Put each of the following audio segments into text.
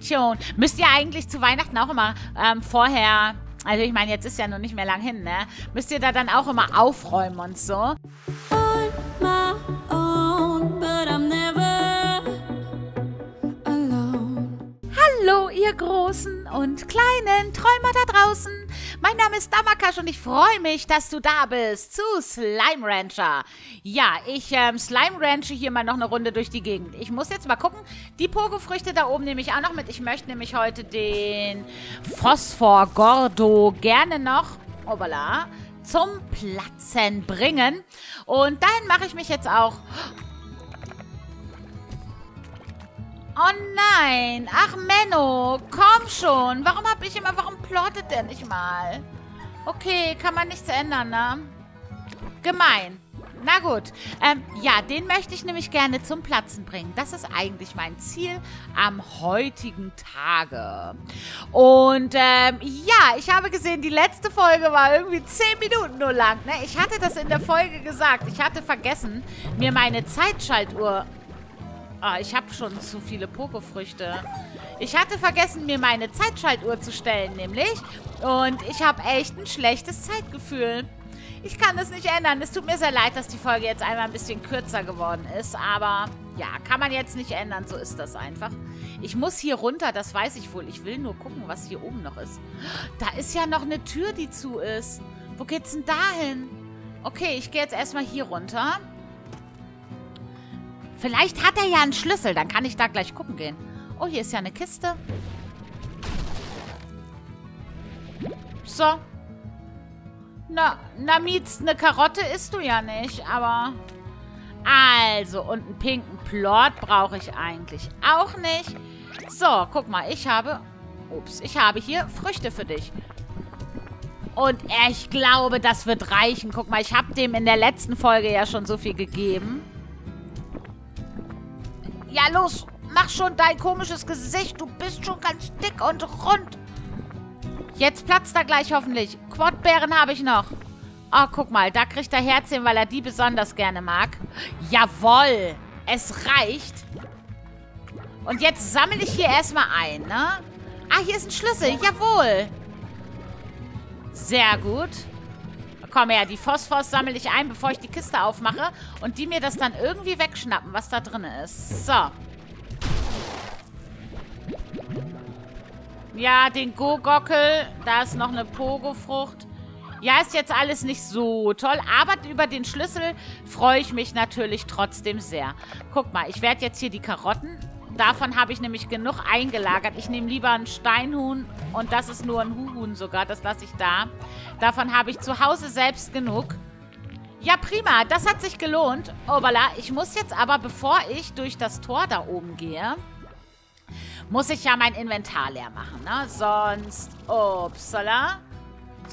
Schon. Müsst ihr eigentlich zu Weihnachten auch immer ähm, vorher... Also ich meine, jetzt ist ja noch nicht mehr lang hin, ne? Müsst ihr da dann auch immer aufräumen und so? Hallo, ihr großen und kleinen Träumer da draußen. Mein Name ist Damakash und ich freue mich, dass du da bist zu Slime Rancher. Ja, ich ähm, Slime Ranche hier mal noch eine Runde durch die Gegend. Ich muss jetzt mal gucken. Die Pogo-Früchte da oben nehme ich auch noch mit. Ich möchte nämlich heute den Phosphor Gordo gerne noch, obala, zum Platzen bringen. Und dahin mache ich mich jetzt auch Oh nein! Ach, Menno! Komm schon! Warum hab ich immer... Warum plottet der nicht mal? Okay, kann man nichts ändern, ne? Gemein. Na gut. Ähm, ja, den möchte ich nämlich gerne zum Platzen bringen. Das ist eigentlich mein Ziel am heutigen Tage. Und ähm, ja, ich habe gesehen, die letzte Folge war irgendwie 10 Minuten nur lang. Ne? Ich hatte das in der Folge gesagt. Ich hatte vergessen, mir meine Zeitschaltuhr Ah, ich habe schon zu viele Pokofrüchte. Ich hatte vergessen, mir meine Zeitschaltuhr zu stellen, nämlich. Und ich habe echt ein schlechtes Zeitgefühl. Ich kann das nicht ändern. Es tut mir sehr leid, dass die Folge jetzt einmal ein bisschen kürzer geworden ist. Aber ja, kann man jetzt nicht ändern. So ist das einfach. Ich muss hier runter, das weiß ich wohl. Ich will nur gucken, was hier oben noch ist. Da ist ja noch eine Tür, die zu ist. Wo geht's denn da hin? Okay, ich gehe jetzt erstmal hier runter. Vielleicht hat er ja einen Schlüssel. Dann kann ich da gleich gucken gehen. Oh, hier ist ja eine Kiste. So. Na, na Mietz, eine Karotte isst du ja nicht, aber... Also, und einen pinken Plot brauche ich eigentlich auch nicht. So, guck mal, ich habe... Ups, ich habe hier Früchte für dich. Und ich glaube, das wird reichen. Guck mal, ich habe dem in der letzten Folge ja schon so viel gegeben. Ja, los, mach schon dein komisches Gesicht. Du bist schon ganz dick und rund. Jetzt platzt er gleich hoffentlich. Quadbeeren habe ich noch. Oh, guck mal, da kriegt er Herzchen, weil er die besonders gerne mag. Jawoll, es reicht. Und jetzt sammle ich hier erstmal ein, ne? Ah, hier ist ein Schlüssel, jawohl. Sehr gut. Komm her, die Phosphors sammle ich ein, bevor ich die Kiste aufmache. Und die mir das dann irgendwie wegschnappen, was da drin ist. So. Ja, den Go-Gockel. Da ist noch eine Pogo-Frucht. Ja, ist jetzt alles nicht so toll. Aber über den Schlüssel freue ich mich natürlich trotzdem sehr. Guck mal, ich werde jetzt hier die Karotten Davon habe ich nämlich genug eingelagert. Ich nehme lieber ein Steinhuhn und das ist nur ein Huhun sogar. Das lasse ich da. Davon habe ich zu Hause selbst genug. Ja, prima. Das hat sich gelohnt. Obala, ich muss jetzt aber, bevor ich durch das Tor da oben gehe, muss ich ja mein Inventar leer machen, ne? Sonst, upsala.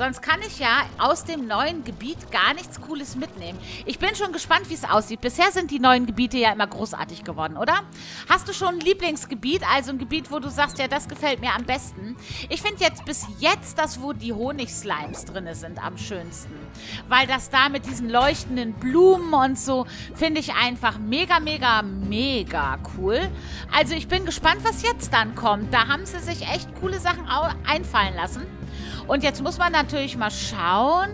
Sonst kann ich ja aus dem neuen Gebiet gar nichts Cooles mitnehmen. Ich bin schon gespannt, wie es aussieht. Bisher sind die neuen Gebiete ja immer großartig geworden, oder? Hast du schon ein Lieblingsgebiet? Also ein Gebiet, wo du sagst, ja, das gefällt mir am besten. Ich finde jetzt bis jetzt das, wo die Honigslimes drin sind, am schönsten. Weil das da mit diesen leuchtenden Blumen und so, finde ich einfach mega, mega, mega cool. Also ich bin gespannt, was jetzt dann kommt. Da haben sie sich echt coole Sachen einfallen lassen. Und jetzt muss man natürlich mal schauen,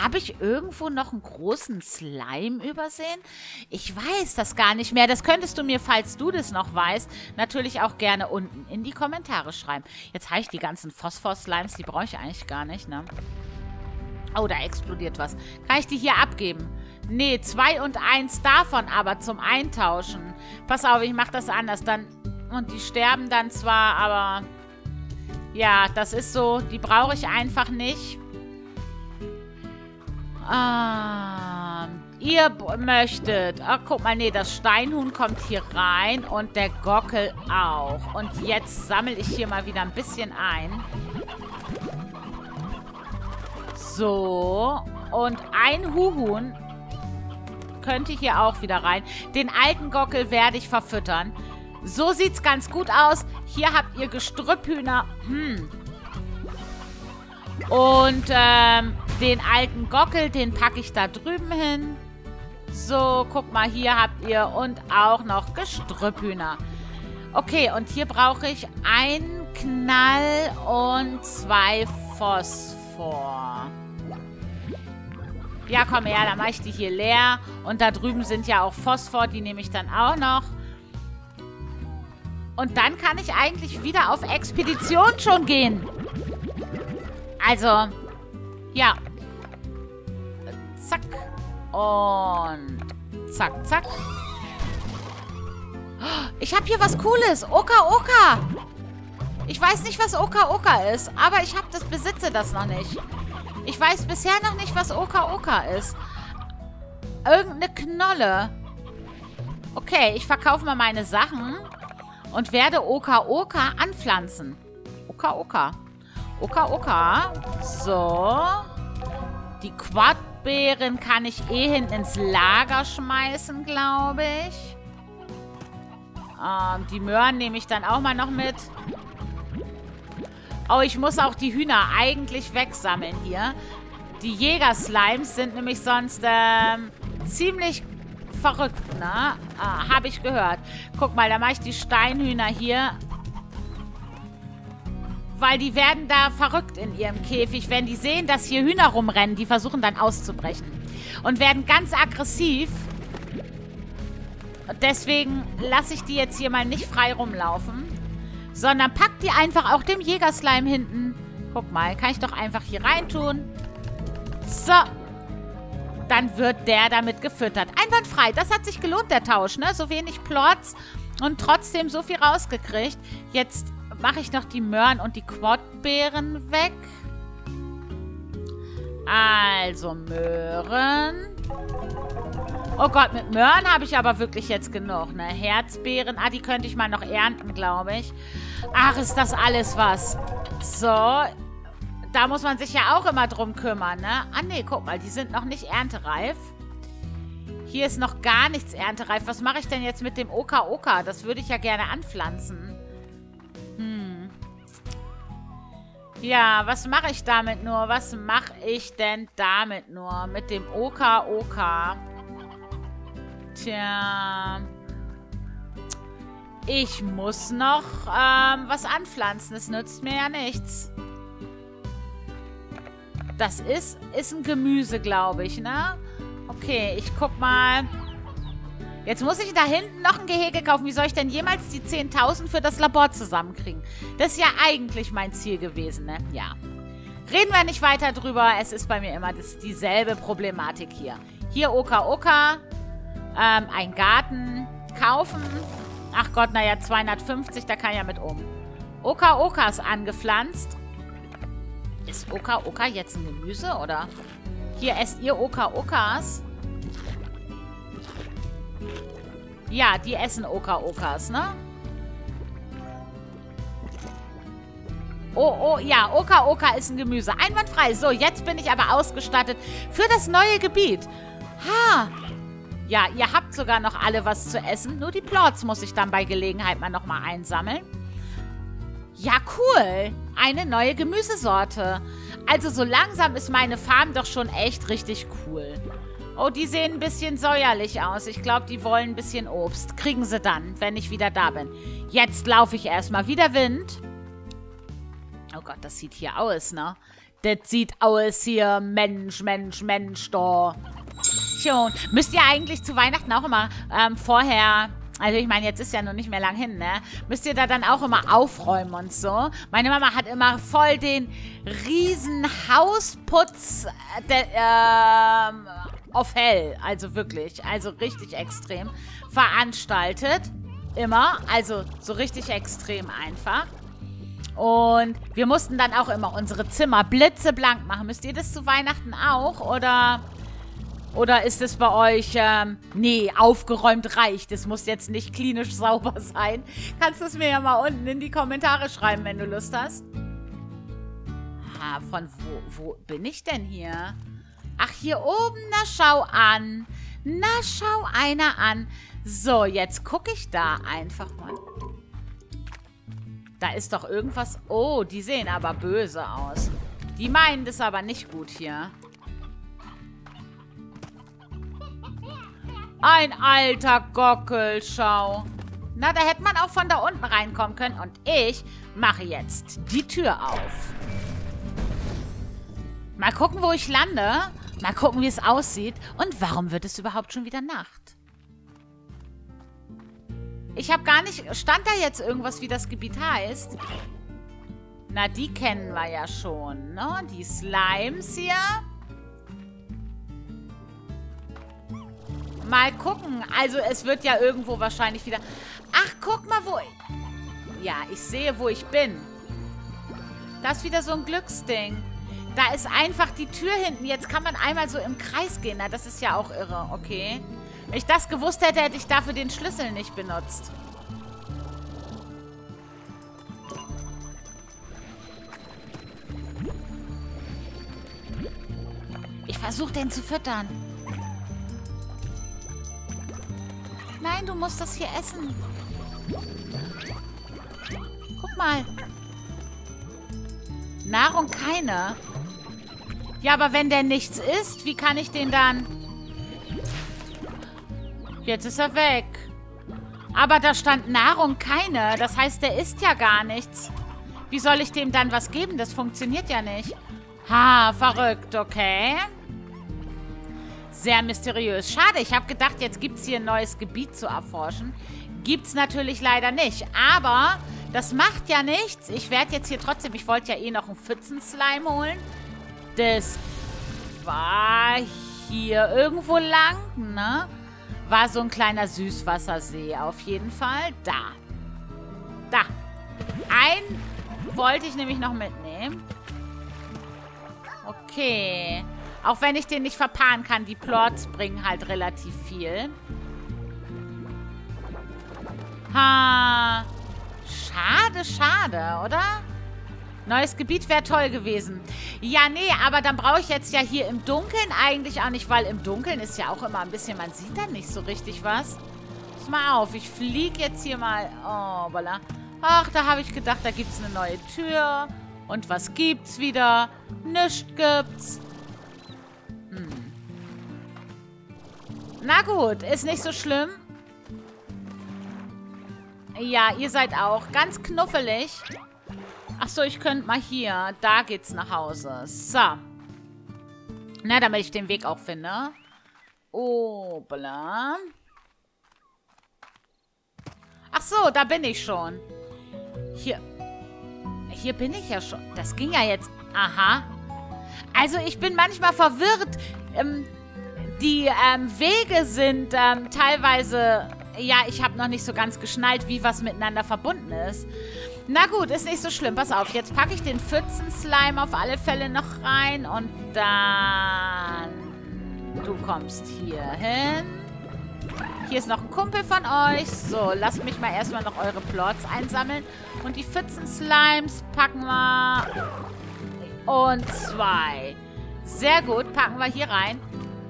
habe ich irgendwo noch einen großen Slime übersehen? Ich weiß das gar nicht mehr. Das könntest du mir, falls du das noch weißt, natürlich auch gerne unten in die Kommentare schreiben. Jetzt habe ich die ganzen Phosphor-Slimes, die brauche ich eigentlich gar nicht, ne? Oh, da explodiert was. Kann ich die hier abgeben? Nee, zwei und eins davon aber zum Eintauschen. Pass auf, ich mache das anders. Dann und die sterben dann zwar, aber ja, das ist so. Die brauche ich einfach nicht. Ah, ihr möchtet. Ach, guck mal, nee, das Steinhuhn kommt hier rein und der Gockel auch. Und jetzt sammle ich hier mal wieder ein bisschen ein. So. Und ein Huhun könnte hier auch wieder rein. Den alten Gockel werde ich verfüttern. So sieht's ganz gut aus. Hier habt ihr Gestrüpphühner. Hm. Und ähm, den alten Gockel, den packe ich da drüben hin. So, guck mal, hier habt ihr und auch noch Gestrüpphühner. Okay, und hier brauche ich einen Knall und zwei Phosphor. Ja, komm her, dann mache ich die hier leer. Und da drüben sind ja auch Phosphor, die nehme ich dann auch noch. Und dann kann ich eigentlich wieder auf Expedition schon gehen. Also, ja. Zack. Und zack, zack. Ich habe hier was Cooles. Oka Oka. Ich weiß nicht, was Oka Oka ist, aber ich habe das besitze das noch nicht. Ich weiß bisher noch nicht, was Oka Oka ist. Irgendeine Knolle. Okay, ich verkaufe mal meine Sachen und werde Oka Oka anpflanzen. Oka Oka. Oka Oka. So. Die Quadbeeren kann ich eh hinten ins Lager schmeißen, glaube ich. Ähm, die Möhren nehme ich dann auch mal noch mit. Oh, ich muss auch die Hühner eigentlich wegsammeln hier. Die Jägerslimes sind nämlich sonst ähm, ziemlich verrückt, ne? Ah, Habe ich gehört. Guck mal, da mache ich die Steinhühner hier. Weil die werden da verrückt in ihrem Käfig. Wenn die sehen, dass hier Hühner rumrennen, die versuchen dann auszubrechen. Und werden ganz aggressiv. Deswegen lasse ich die jetzt hier mal nicht frei rumlaufen. Sondern pack die einfach auch dem Jägerslime hinten. Guck mal, kann ich doch einfach hier reintun. So. Dann wird der damit gefüttert. Einwandfrei. Das hat sich gelohnt, der Tausch, ne? So wenig Plots und trotzdem so viel rausgekriegt. Jetzt mache ich noch die Möhren und die Quadbeeren weg. Also Möhren. Oh Gott, mit Möhren habe ich aber wirklich jetzt genug, ne? Herzbeeren. Ah, die könnte ich mal noch ernten, glaube ich. Ach, ist das alles was. So. Da muss man sich ja auch immer drum kümmern, ne? Ah, nee, guck mal, die sind noch nicht erntereif. Hier ist noch gar nichts erntereif. Was mache ich denn jetzt mit dem Oka-Oka? Das würde ich ja gerne anpflanzen. Hm. Ja, was mache ich damit nur? Was mache ich denn damit nur? Mit dem Oka-Oka. Tja. Ich muss noch ähm, was anpflanzen. Es nützt mir ja nichts. Das ist, ist ein Gemüse, glaube ich, ne? Okay, ich guck mal. Jetzt muss ich da hinten noch ein Gehege kaufen. Wie soll ich denn jemals die 10.000 für das Labor zusammenkriegen? Das ist ja eigentlich mein Ziel gewesen, ne? Ja. Reden wir nicht weiter drüber. Es ist bei mir immer das, dieselbe Problematik hier. Hier Oka Oka. Ähm, ein Garten kaufen. Ach Gott, naja, 250, da kann ich ja mit um. Oka Okas angepflanzt. Ist Oka Oka jetzt ein Gemüse, oder? Hier esst ihr Oka Okas. Ja, die essen Oka Okas, ne? Oh, oh, ja, Oka Oka ist ein Gemüse. Einwandfrei. So, jetzt bin ich aber ausgestattet für das neue Gebiet. Ha, ja, ihr habt sogar noch alle was zu essen. Nur die Plots muss ich dann bei Gelegenheit mal nochmal einsammeln. Ja, cool. Eine neue Gemüsesorte. Also so langsam ist meine Farm doch schon echt richtig cool. Oh, die sehen ein bisschen säuerlich aus. Ich glaube, die wollen ein bisschen Obst. Kriegen sie dann, wenn ich wieder da bin. Jetzt laufe ich erstmal. Wieder Wind. Oh Gott, das sieht hier aus, ne? Das sieht aus hier. Mensch, Mensch, Mensch, da. Tradition. Müsst ihr eigentlich zu Weihnachten auch immer ähm, vorher also ich meine, jetzt ist ja noch nicht mehr lang hin, ne? Müsst ihr da dann auch immer aufräumen und so. Meine Mama hat immer voll den riesen Hausputz äh, de, ähm, auf hell, also wirklich, also richtig extrem veranstaltet. Immer, also so richtig extrem einfach. Und wir mussten dann auch immer unsere Zimmer blitzeblank machen. Müsst ihr das zu Weihnachten auch? Oder oder ist es bei euch, ähm, nee, aufgeräumt reicht. Es muss jetzt nicht klinisch sauber sein. Kannst du es mir ja mal unten in die Kommentare schreiben, wenn du Lust hast. Ha, von wo, wo bin ich denn hier? Ach, hier oben, na schau an. Na schau einer an. So, jetzt gucke ich da einfach mal. Da ist doch irgendwas... Oh, die sehen aber böse aus. Die meinen das aber nicht gut hier. Ein alter Gockel, schau. Na, da hätte man auch von da unten reinkommen können. Und ich mache jetzt die Tür auf. Mal gucken, wo ich lande. Mal gucken, wie es aussieht. Und warum wird es überhaupt schon wieder Nacht? Ich habe gar nicht... Stand da jetzt irgendwas, wie das Gebiet heißt? Na, die kennen wir ja schon, ne? Die Slimes hier. Mal gucken. Also, es wird ja irgendwo wahrscheinlich wieder... Ach, guck mal, wo... Ja, ich sehe, wo ich bin. Da ist wieder so ein Glücksding. Da ist einfach die Tür hinten. Jetzt kann man einmal so im Kreis gehen. Na, das ist ja auch irre. Okay. Wenn ich das gewusst hätte, hätte ich dafür den Schlüssel nicht benutzt. Ich versuche den zu füttern. Nein, du musst das hier essen. Guck mal. Nahrung keine. Ja, aber wenn der nichts isst, wie kann ich den dann... Jetzt ist er weg. Aber da stand Nahrung keine. Das heißt, der isst ja gar nichts. Wie soll ich dem dann was geben? Das funktioniert ja nicht. Ha, verrückt, okay. Sehr mysteriös. Schade, ich habe gedacht, jetzt gibt es hier ein neues Gebiet zu erforschen. Gibt es natürlich leider nicht. Aber das macht ja nichts. Ich werde jetzt hier trotzdem... Ich wollte ja eh noch einen Pfützenslime holen. Das war hier irgendwo lang, ne? War so ein kleiner Süßwassersee auf jeden Fall. Da. Da. Ein wollte ich nämlich noch mitnehmen. Okay. Auch wenn ich den nicht verpaaren kann, die Plots bringen halt relativ viel. Ha. Schade, schade, oder? Neues Gebiet wäre toll gewesen. Ja, nee, aber dann brauche ich jetzt ja hier im Dunkeln eigentlich auch nicht, weil im Dunkeln ist ja auch immer ein bisschen, man sieht dann nicht so richtig was. Pass mal auf, ich fliege jetzt hier mal. Oh, voilà. Ach, da habe ich gedacht, da gibt es eine neue Tür. Und was gibt's wieder? Nichts gibt's. Na gut, ist nicht so schlimm. Ja, ihr seid auch ganz knuffelig. Achso, ich könnte mal hier. Da geht's nach Hause. So. Na, damit ich den Weg auch finde. Oh, bla. Ach so, da bin ich schon. Hier. Hier bin ich ja schon. Das ging ja jetzt. Aha. Also, ich bin manchmal verwirrt. Ähm, die ähm, Wege sind ähm, teilweise... Ja, ich habe noch nicht so ganz geschnallt, wie was miteinander verbunden ist. Na gut, ist nicht so schlimm. Pass auf, jetzt packe ich den Pfützen-Slime auf alle Fälle noch rein und dann... Du kommst hier hin. Hier ist noch ein Kumpel von euch. So, lasst mich mal erstmal noch eure Plots einsammeln. Und die Pfützen-Slimes packen wir... Und zwei. Sehr gut, packen wir hier rein.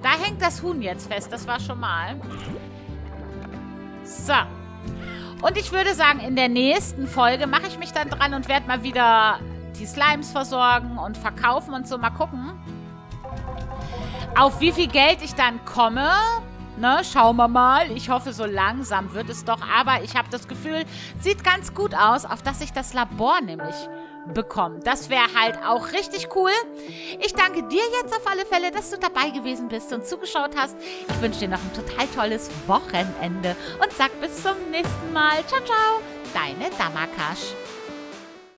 Da hängt das Huhn jetzt fest. Das war schon mal. So. Und ich würde sagen, in der nächsten Folge mache ich mich dann dran und werde mal wieder die Slimes versorgen und verkaufen und so. Mal gucken, auf wie viel Geld ich dann komme. Ne, schauen wir mal. Ich hoffe, so langsam wird es doch. Aber ich habe das Gefühl, sieht ganz gut aus, auf dass ich das Labor nämlich bekomme. Das wäre halt auch richtig cool. Ich danke dir jetzt auf alle Fälle, dass du dabei gewesen bist und zugeschaut hast. Ich wünsche dir noch ein total tolles Wochenende und sag bis zum nächsten Mal. Ciao, ciao. Deine Damakash.